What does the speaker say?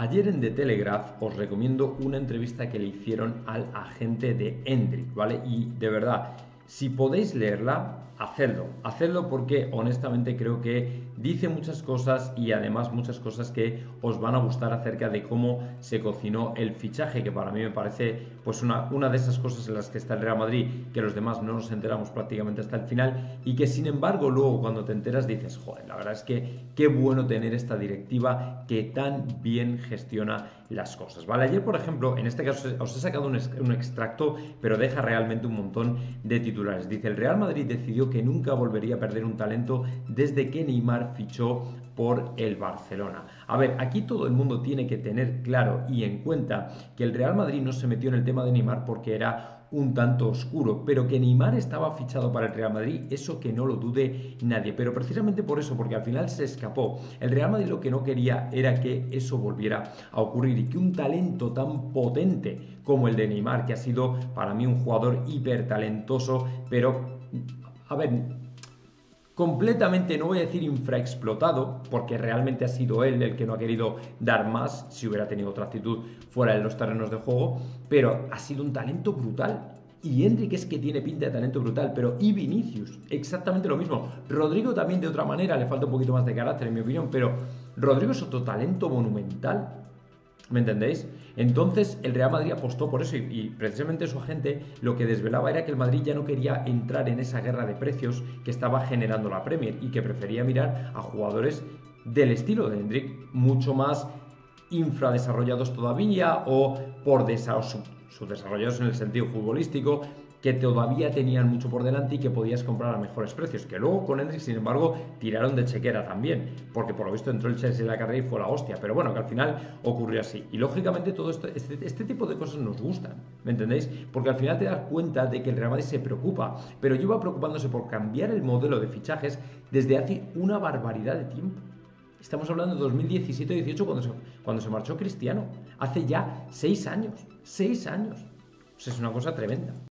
Ayer en The Telegraph os recomiendo una entrevista que le hicieron al agente de Hendrik, ¿vale? Y de verdad, si podéis leerla, hacedlo. Hacedlo porque honestamente creo que dice muchas cosas y además muchas cosas que os van a gustar acerca de cómo se cocinó el fichaje, que para mí me parece pues una, una de esas cosas en las que está el Real Madrid, que los demás no nos enteramos prácticamente hasta el final y que sin embargo luego cuando te enteras dices, joder, la verdad es que qué bueno tener esta directiva que tan bien gestiona las cosas. Vale, ayer por ejemplo, en este caso os he sacado un, un extracto, pero deja realmente un montón de Dice, el Real Madrid decidió que nunca volvería a perder un talento desde que Neymar fichó por el Barcelona. A ver, aquí todo el mundo tiene que tener claro y en cuenta que el Real Madrid no se metió en el tema de Neymar porque era un tanto oscuro, pero que Neymar estaba fichado para el Real Madrid, eso que no lo dude nadie, pero precisamente por eso, porque al final se escapó, el Real Madrid lo que no quería era que eso volviera a ocurrir y que un talento tan potente como el de Neymar, que ha sido para mí un jugador hiper talentoso, pero, a ver, completamente, no voy a decir infraexplotado, porque realmente ha sido él el que no ha querido dar más, si hubiera tenido otra actitud fuera de los terrenos de juego, pero ha sido un talento brutal. Y Enrique es que tiene pinta de talento brutal, pero y Vinicius, exactamente lo mismo. Rodrigo también de otra manera, le falta un poquito más de carácter en mi opinión, pero Rodrigo es otro talento monumental. ¿Me entendéis? Entonces el Real Madrid apostó por eso y, precisamente su agente lo que desvelaba era que el Madrid ya no quería entrar en esa guerra de precios que estaba generando la Premier y que prefería mirar a jugadores del estilo de Hendrik, mucho más infradesarrollados todavía o por subdesarrollados en el sentido futbolístico, que todavía tenían mucho por delante y que podías comprar a mejores precios. Que luego con Hendrix, sin embargo, tiraron de chequera también, porque por lo visto entró el Chelsea en la carrera y fue la hostia. Pero bueno, que al final ocurrió así. Y lógicamente todo esto, este, este, tipo de cosas nos gustan, ¿me entendéis? Porque al final te das cuenta de que el Real Madrid se preocupa, pero lleva preocupándose por cambiar el modelo de fichajes desde hace una barbaridad de tiempo. Estamos hablando de 2017-18 cuando se, cuando se marchó Cristiano. Hace ya seis años. Seis años. Es una cosa tremenda.